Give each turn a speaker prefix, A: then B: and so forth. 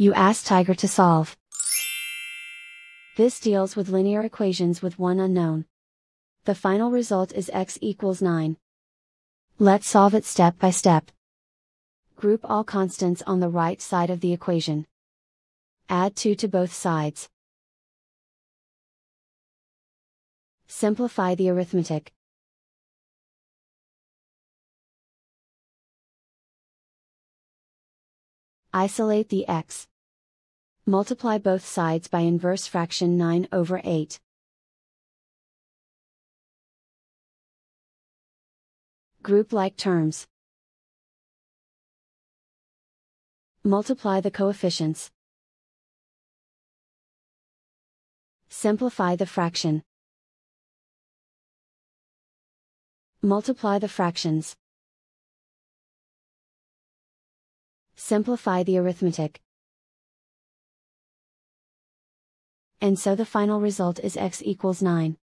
A: You ask Tiger to solve. This deals with linear equations with one unknown. The final result is x equals 9. Let's solve it step by step. Group all constants on the right side of the equation. Add 2 to both sides. Simplify the arithmetic. Isolate the x. Multiply both sides by inverse fraction 9 over 8. Group like terms. Multiply the coefficients. Simplify the fraction. Multiply the fractions. Simplify the arithmetic. And so the final result is x equals 9.